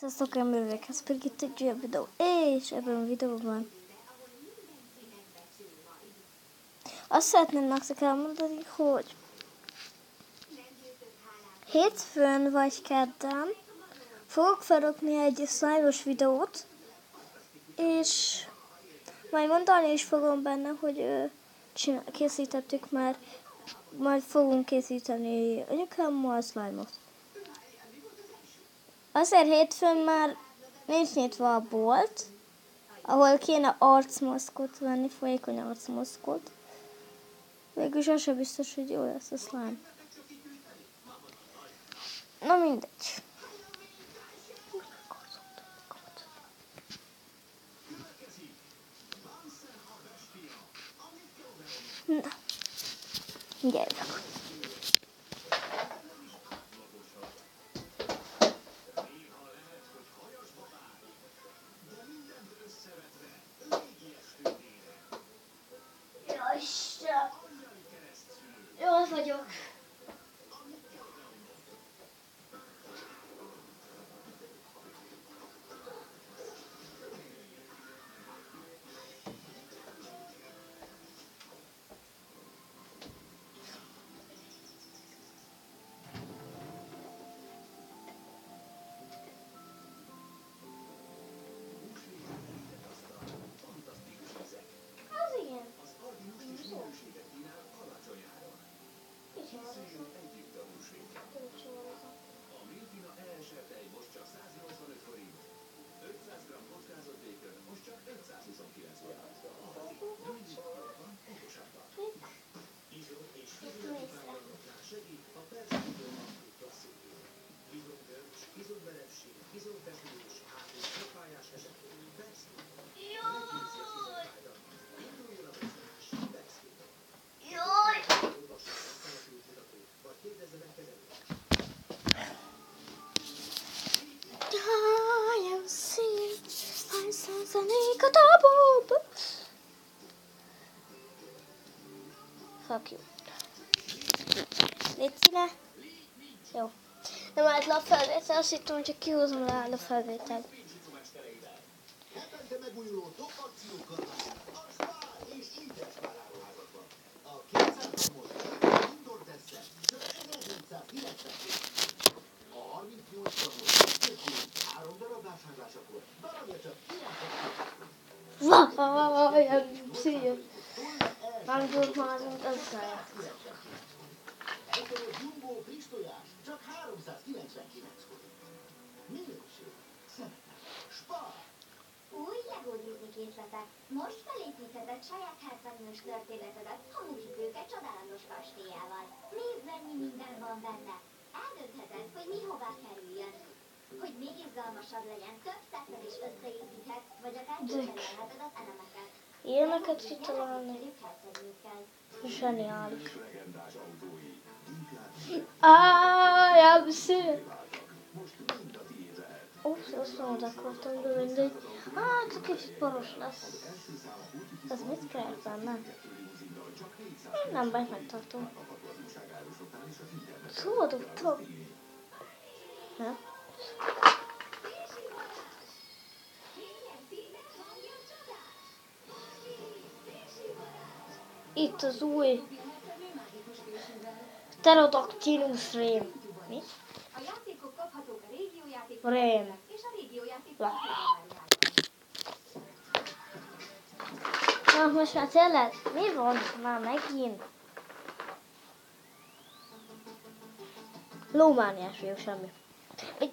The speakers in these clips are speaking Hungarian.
Sziasztok emberek, ez pedig itt egy újabb videó, és ebben a videóban azt szeretném nektek elmondani, hogy hétfőn vagy kedden fogok felrakni egy slime videót, és majd mondani is fogom benne, hogy készítettük már, majd fogunk készíteni anyukámmal slime-ot. Azért hétfőn már nincs nyitva a bolt, ahol kéne arcmaszkot venni, folyékony arcmaszkot. Végülis az sem biztos, hogy jó lesz a slime. Na mindegy. Na, gyerünk. A double. Fuck you. Légy le. Jó. Nem állt le a felvétel, azt hittem, csak kihúzom le a felvétel. Hetente megújuló top akciókkal a Spar és Inter találóházakban. A 200 most indoor tesztel csak 1790 A 38 grammos közül három darab vásárlásakor darabja csak 90 Vaj, szia. Nem durmázunk ezzel. Egyszerű jumbo friss tojás csak 399 forint. Minőség, szeretet, Spar. Új Disney készletek. Most felépítheted saját hátrányos történetedet hamukipőke csodálatos kastélyával. Nézd, mennyi minden van benne. Eldöntheted, hogy mi hová kerüljön. Hogy még izgalmasabb legyen, több szettel is összeépíthetsz, vagy akár kicserélheted az elemeket. Ilyeneket kitalálni. Zseniális. I am sick. Ups, azt mondod, akartam, de mindegy. Hát, a kicsit poros lesz. Ez mit kell benne? Nem baj, megtartom. Szóval dobtam. Nem? Itt az új Pterodactylus rém. Mi? A játékok kaphatók a régiójáték Rém. és a régiójáték. Na, most már tényleg, mi van már megint? Lómániás vagyok, semmi. Egy...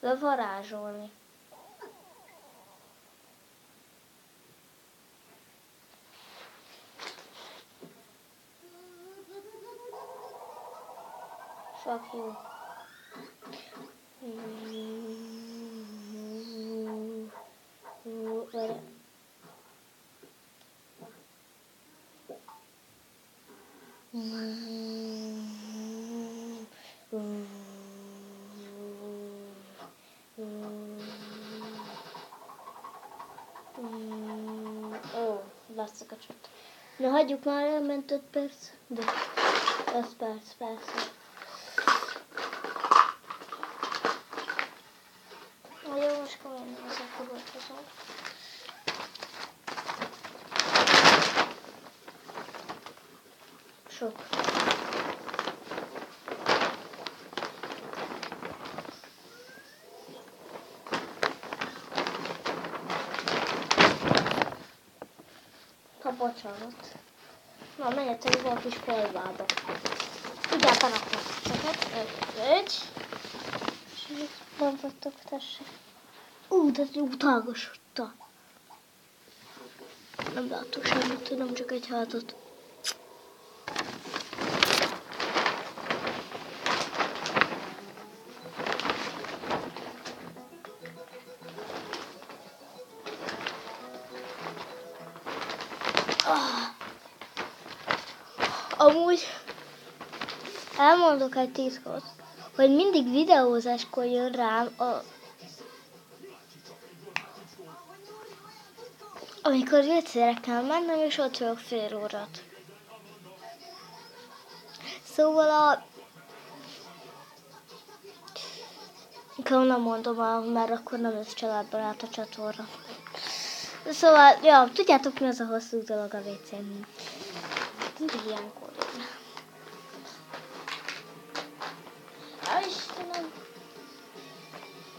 Szóval itt van masni. Várj. Ó, látszik a csat. Na hagyjuk már, elment 5 perc. De 5 perc, persze. Na jó, most komolyan ezzel foglalkozom. Sok. Bocsánat. Na, menjetek be a kis kolbába. Ugye beraknak ezeket. Egy. És itt van vagytok, tessék. Ú, de jó tágasodta. Nem látok semmit, tudom csak egy hátat. Amúgy elmondok egy titkot, hogy mindig videózáskor jön rám a amikor vécére kell mennem, és ott vagyok fél órát. Szóval a... Inkább nem mondom mert akkor nem lesz családbarát a csatorna. Szóval, ja, tudjátok mi az a hosszú dolog a WC-n? Mindig ilyenkor. jön. Istenem!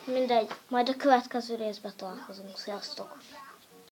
Mindegy, majd a következő részben találkozunk. Sziasztok!